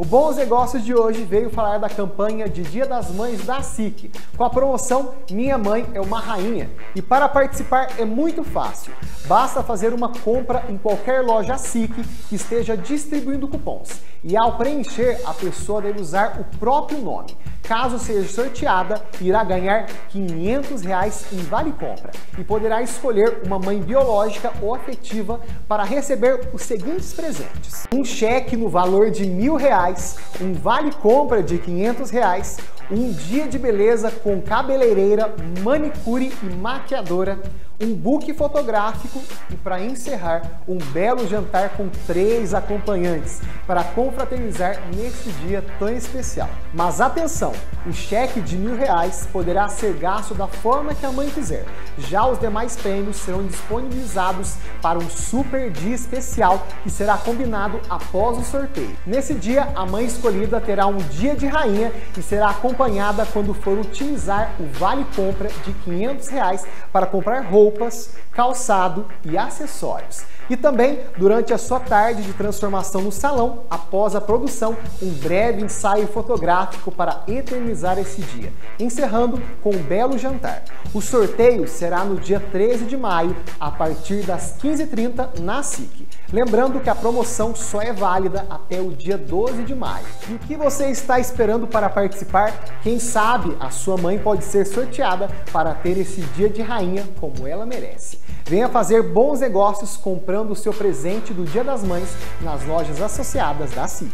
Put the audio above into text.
O Bons Negócios de hoje veio falar da campanha de Dia das Mães da SIC, com a promoção Minha Mãe é uma Rainha. E para participar é muito fácil. Basta fazer uma compra em qualquer loja SIC que esteja distribuindo cupons. E ao preencher, a pessoa deve usar o próprio nome. Caso seja sorteada, irá ganhar 500 reais em Vale Compra e poderá escolher uma mãe biológica ou afetiva para receber os seguintes presentes. Um cheque no valor de mil reais, um Vale Compra de 500 reais, um dia de beleza com cabeleireira, manicure e maquiadora, um book fotográfico e, para encerrar, um belo jantar com três acompanhantes para confraternizar neste dia tão especial. Mas atenção, o cheque de mil reais poderá ser gasto da forma que a mãe quiser. Já os demais prêmios serão disponibilizados para um super dia especial que será combinado após o sorteio. Nesse dia, a mãe escolhida terá um dia de rainha e será acompanhada quando for utilizar o vale compra de 500 reais para comprar roupas roupas, calçado e acessórios. E também, durante a sua tarde de transformação no salão, após a produção, um breve ensaio fotográfico para eternizar esse dia, encerrando com um belo jantar. O sorteio será no dia 13 de maio, a partir das 15h30 na SIC. Lembrando que a promoção só é válida até o dia 12 de maio. E o que você está esperando para participar? Quem sabe a sua mãe pode ser sorteada para ter esse dia de rainha como ela merece. Venha fazer bons negócios comprando o seu presente do Dia das Mães nas lojas associadas da SIC.